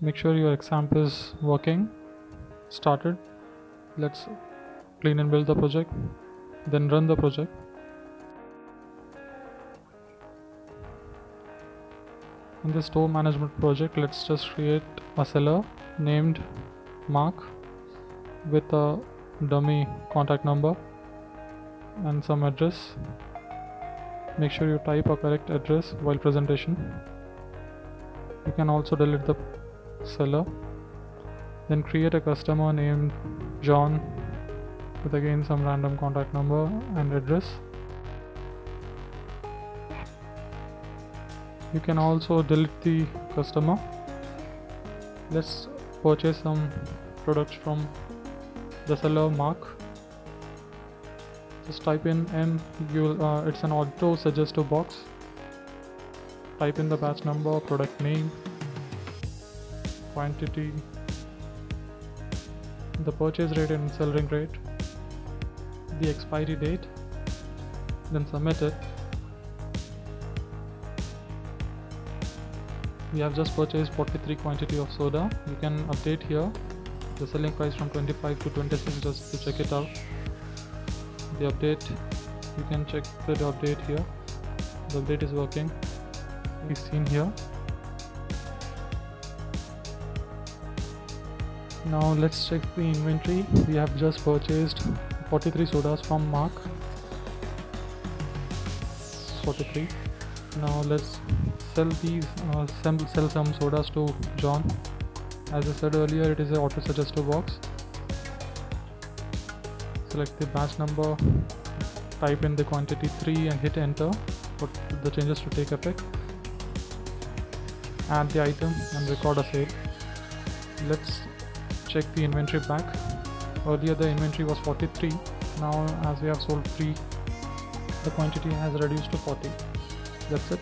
make sure your XAMPP is working started. Let's clean and build the project then run the project. In the store management project let's just create a seller named mark with a dummy contact number and some address. Make sure you type a correct address while presentation. You can also delete the seller then create a customer named John with again some random contact number and address. You can also delete the customer. Let's purchase some products from the seller mark. Just type in m you uh, it's an auto suggestive box. Type in the batch number product name quantity the purchase rate and selling rate the expiry date then submit it. We have just purchased 43 quantity of soda. You can update here. The selling price from 25 to 26 just to check it out. The update you can check the update here. The update is working. Is seen here now let's check the inventory. We have just purchased 43 sodas from mark. 43 now let's sell these uh, sell some sodas to john. As i said earlier it is an auto suggestive box. Select the batch number type in the quantity 3 and hit enter. For the changes to take effect. Add the item and record a sale. Let's check the inventory back. Earlier the inventory was 43 now as we have sold 3 the quantity has reduced to 40 that's it